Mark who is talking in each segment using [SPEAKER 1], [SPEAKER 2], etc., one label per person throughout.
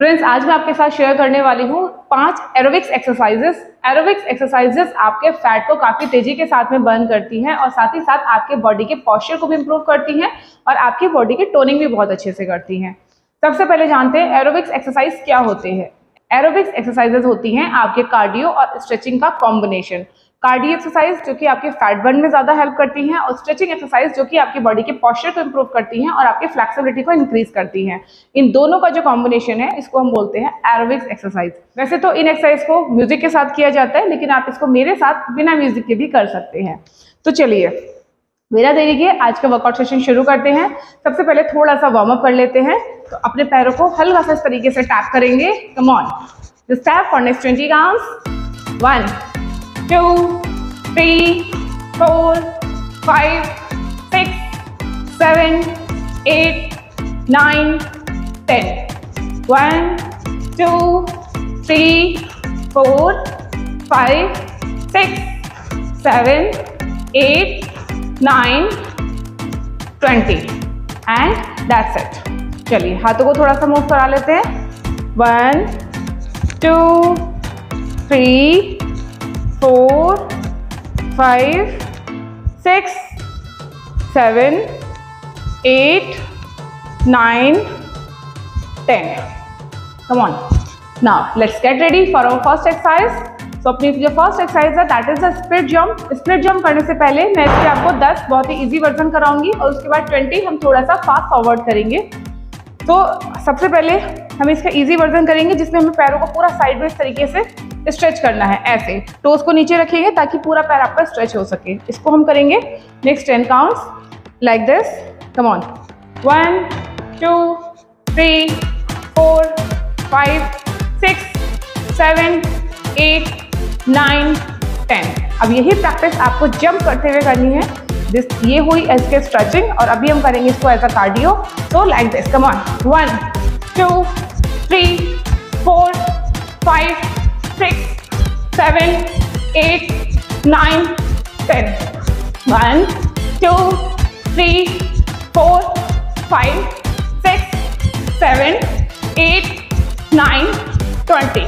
[SPEAKER 1] Friends आज मैं आपके साथ शेयर करने वाली हूँ पाँच एरोबिक्स एक्सरसाइजेस एरोबिक्स एक्सरसाइजेस आपके फैट को काफ़ी तेज़ी के साथ में बर्न करती हैं और साथ ही साथ आपके बॉडी के पॉस्चर को भी इंप्रूव करती हैं और आपकी बॉडी की टोनिंग भी बहुत अच्छे से करती हैं। सबसे पहले जानते हैं एरोबिक्स एक्सरसाइज क्या होते हैं। एरोबिक्स एक्सरसाइजेज होती हैं आपके कार्डियो और स्ट्रेचिंग का कॉम्बिनेशन कार्डियो एक्सरसाइज जो कि आपके फैट बर्न में ज़्यादा हेल्प करती हैं और स्ट्रेचिंग एक्सरसाइज जो कि आपकी बॉडी के पॉस्चर को इंप्रूव करती हैं और आपकी फ्लेक्सिबिलिटी को इंक्रीज करती हैं. इन दोनों का जो कॉम्बिनेशन है, इसको हम बोलते हैं एरोबिक्स एक्सरसाइज वैसे तो इन एक्सरसाइज को म्यूज़िक के साथ किया जाता है, लेकिन आप इसको मेरे साथ बिना म्यूज़िक के भी कर सकते हैं. तो चलिए, मेरा देरी के आज का वर्कआउट सेशन शुरू करते हैं. सबसे पहले थोड़ा सा वार्म अप कर लेते हैं. तो अपने पैरों को हल्का सा इस तरीके से टैप करेंगे। Come on the step for next twenty round one two three four five six seven eight nine ten one two three four five six seven eight nine twenty and that's it चलिए हाथों को थोड़ा सा move करा लेते हैं one two three four five six seven, eight, nine, ten. Come on. Now let's get ready for our first exercise. तो अपनी जो फ़र्स्ट एक्सरसाइज है that is the split jump split jump करने से पहले मैं इसके आपको 10 बहुत ही इजी वर्जन कराऊँगी और उसके बाद 20 हम थोड़ा सा फास्ट फॉरवर्ड करेंगे तो सबसे पहले हम इसका इजी वर्जन करेंगे, जिसमें हमें पैरों को पूरा साइड में तरीके से स्ट्रेच करना है, ऐसे। टोस को नीचे रखेंगे ताकि पूरा पैर आपका स्ट्रेच हो सके। इसको हम करेंगे next ten counts like this come on one two three four five six seven eight nine ten अब यही प्रैक्टिस आपको जंप करते हुए करनी है। दिस ये हुई एज के स्ट्रेचिंग और अभी हम करेंगे इसको एज अ कार्डियो तो like this come on one two three four five six seven, eight, nine, ten. One, two, three, four, five, six, seven, eight, nine, twenty.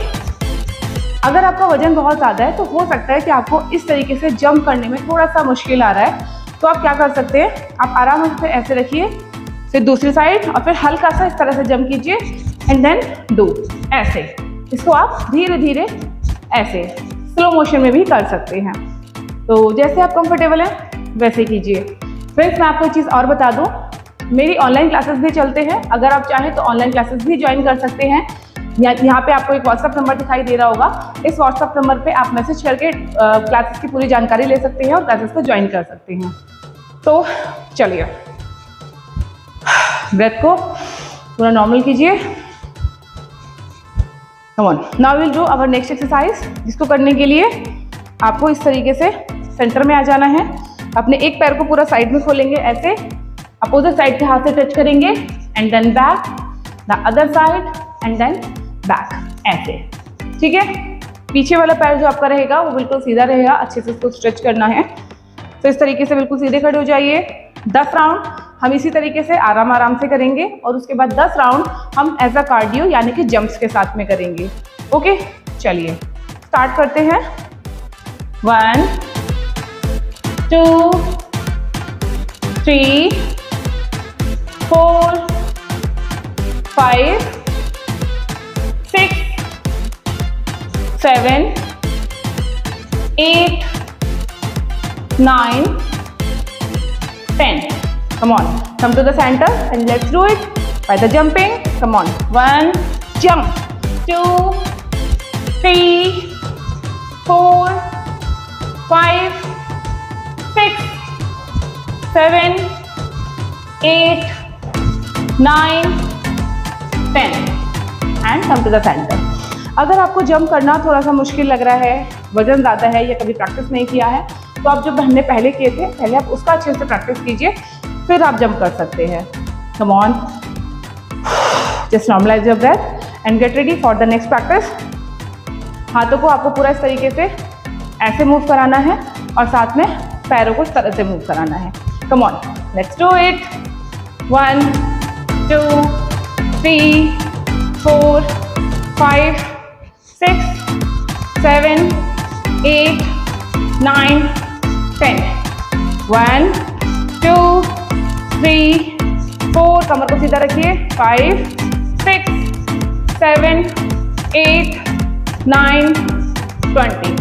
[SPEAKER 1] अगर आपका वज़न बहुत ज़्यादा है तो हो सकता है कि आपको इस तरीके से जंप करने में थोड़ा सा मुश्किल आ रहा है तो आप क्या कर सकते हैं? आप आराम से ऐसे रखिए, फिर दूसरी साइड और फिर हल्का सा इस तरह से जंप कीजिए एंड देन डू ऐसे। इसको आप धीरे धीरे ऐसे स्लो मोशन में भी कर सकते हैं। तो जैसे आप कंफर्टेबल हैं, वैसे कीजिए। फ्रेंड्स मैं आपको एक चीज़ और बता दूँ, मेरी ऑनलाइन क्लासेस भी चलते हैं। अगर आप चाहें तो ऑनलाइन क्लासेस भी ज्वाइन कर सकते हैं। या, यहाँ पे आपको एक व्हाट्सअप नंबर दिखाई दे रहा होगा। इस व्हाट्सअप नंबर पे आप मैसेज करके क्लासेस की पूरी जानकारी ले सकते हैं और क्लासेस को ज्वाइन कर सकते हैं। तो चलिए। ब्रेथ को पूरा नॉर्मल कीजिए now will do our next exercise जिसको करने के लिए आपको इस तरीके से सेंटर में आ जाना है। अपने एक पैर को पूरा साइड में खोलेंगे ऐसे। अपोजिट साइड के हाथ से टच करेंगे and then back the other side and then back ऐसे। ठीक है? पीछे वाला पैर जो आपका रहेगा वो बिल्कुल सीधा रहेगा अच्छे से उसको स्ट्रेच करना है। तो इस तरीके से बिल्कुल सीधे खड़े हो जाइए। दस राउंड हम इसी तरीके से आराम आराम से करेंगे और उसके बाद 10 राउंड हम एज अ कार्डियो यानी कि जंप्स के साथ में करेंगे। ओके चलिए स्टार्ट करते हैं। One two three four five six seven eight nine ten Come on, come to the center and let's do it by the jumping. Come on, one, jump, two, three, four, five, six, seven, eight, nine, ten. And come to the center. अगर आपको jump करना थोड़ा सा मुश्किल लग रहा है वज़न ज़्यादा है या कभी प्रैक्टिस नहीं किया है तो आप जब हमने पहले किए थे पहले आप उसका अच्छे से प्रैक्टिस कीजिए फिर आप जंप कर सकते हैं। Come on just normalize your breath and get ready for the next practice हाथों को आपको पूरा इस तरीके से ऐसे मूव कराना है और साथ में पैरों को इस तरह से मूव कराना है। Come on let's do it one two three four five six seven eight nine, ten. One, two, three, four. कमर को सीधा रखिए. Five six seven eight nine twenty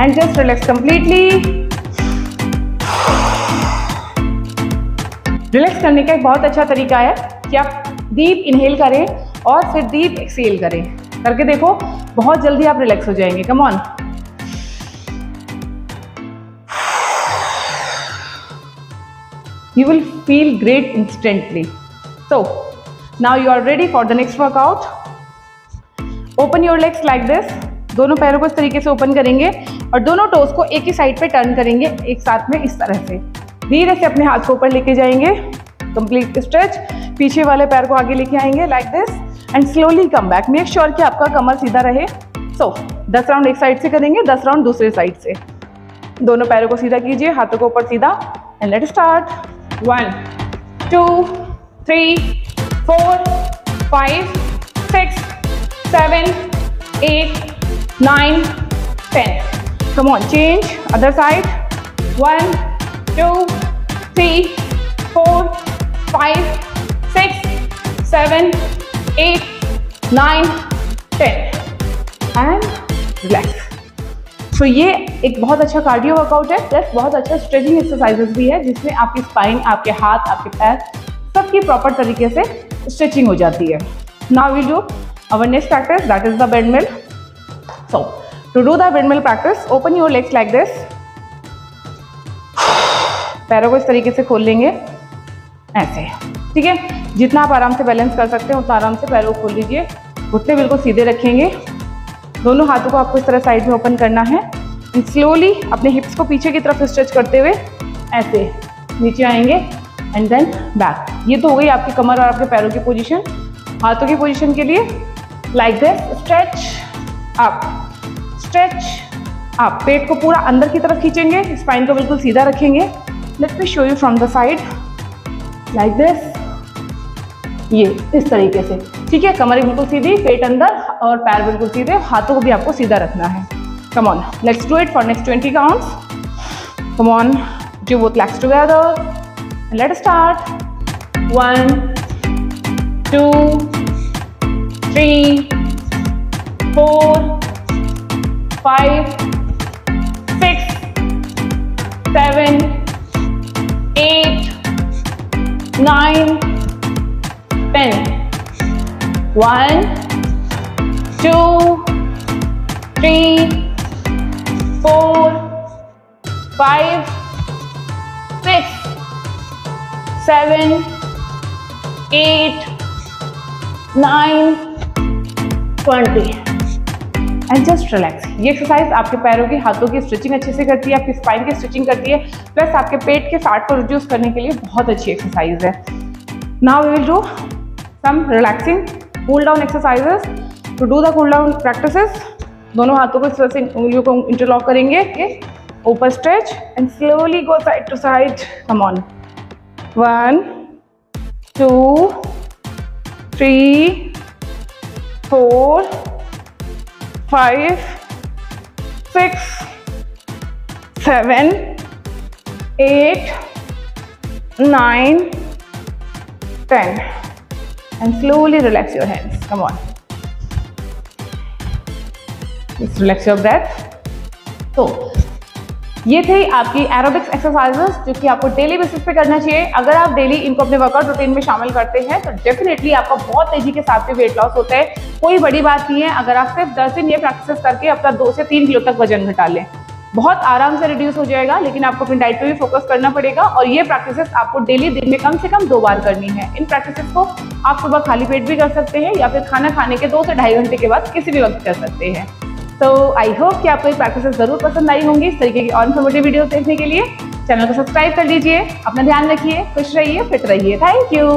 [SPEAKER 1] and just relax completely relax करने का एक बहुत अच्छा तरीका है कि आप डीप इनहेल करें और फिर डीप एक्सेल करें करके देखो बहुत जल्दी आप रिलैक्स हो जाएँगे come on you will feel great instantly. So now you are ready for the next workout. Open your legs like this. दोनों पैरों को इस तरीके से ओपन करेंगे और दोनों टोस को एक ही साइड पे टर्न करेंगे एक साथ में इस तरह से। धीरे से अपने हाथ को ऊपर लेके जाएँगे। कंप्लीट स्ट्रेच पीछे वाले पैर को आगे लेके आएँगे like this and slowly come back make sure कि आपका कमर सीधा रहे। सो so, 10 राउंड एक साइड से करेंगे 10 राउंड दूसरे साइड से। दोनों पैरों को सीधा कीजिए हाथों को ऊपर सीधा and let start One, two, three, four, five, six, seven, eight, nine, ten. Come on, change. Other side. One, two, three, four, five, six, seven, eight, nine, ten. And relax. So so, ये एक बहुत अच्छा cardio workout है plus बहुत अच्छा stretching exercises भी है जिसमें आपकी स्पाइन आपके हाथ आपके पैर सबकी प्रॉपर तरीके से स्ट्रेचिंग हो जाती है। Now will do our next practice that is the bed mill so to do the bed mill practice open your legs like this पैरों को इस तरीके से खोल लेंगे ऐसे। ठीक है? जितना आप आराम से बैलेंस कर सकते हैं उतना आराम से पैरों को खोल लीजिए। घुटने बिल्कुल सीधे रखेंगे। दोनों हाथों को आपको इस तरह साइड में ओपन करना है। एंड स्लोली अपने हिप्स को पीछे की तरफ़ स्ट्रेच करते हुए ऐसे नीचे आएँगे एंड देन बैक ये तो हो गई आपकी कमर और आपके पैरों की पोजीशन हाथों की पोजीशन के लिए like this stretch up stretch आप पेट को पूरा अंदर की तरफ़ खींचेंगे स्पाइन को बिल्कुल सीधा रखेंगे. Let me show you from the side like this ये इस तरीके से. ठीक है, कमर बिल्कुल सीधी, पेट अंदर. और पैर बिल्कुल सीधे, हाथों को भी आपको सीधा रखना है। Come on let's do it for next twenty counts come on do वो claps together let start one two three four five six seven eight nine ten one two, three, four, five, six, seven, eight, nine, twenty and just relax ये exercise आपके पैरों की हाथों की stretching अच्छे से करती है आपकी स्पाइन की स्ट्रेचिंग करती है प्लस आपके पेट के फैट को रिड्यूस करने के लिए बहुत अच्छी एक्सरसाइज है. Now we will do some relaxing cool down exercises to do the cool down practices दोनों हाथों को इस तरह से उंगलियों को इंटरलॉक करेंगे ऊपर stretch and slowly go side to side come on one two three four five six seven eight nine ten and slowly relax your hands. Come on. Relax your breath. तो ये थे आपकी एरोबिक्स एक्सरसाइजेस जो कि आपको daily basis पे करना चाहिए। अगर आप डेली इनको अपने वर्कआउट रूटीन में शामिल करते हैं तो डेफिनेटली आपका बहुत तेज़ी के साथ में वेट लॉस होता है। कोई बड़ी बात नहीं है, अगर आप सिर्फ़ दस दिन ये प्रैक्टिस करके अपना दो से तीन किलो तक वज़न घटा लें, बहुत आराम से रिड्यूस हो जाएगा, लेकिन आपको अपनी डाइट पे भी फोकस करना पड़ेगा और ये प्रैक्टिसेस आपको डेली दिन में कम से कम दो बार करनी है। इन प्रैक्टिसेस को आप सुबह खाली पेट भी कर सकते हैं या फिर खाना खाने के दो से ढाई घंटे के बाद किसी भी वक्त कर सकते हैं। तो आई होप कि आपको ये प्रैक्टिस ज़रूर पसंद आई होंगी इस तरीके की और इन्फॉर्मेटिव वीडियो देखने के लिए। चैनल को सब्सक्राइब कर लीजिए अपना ध्यान रखिए, खुश रहिए फिट रहिए। Thank you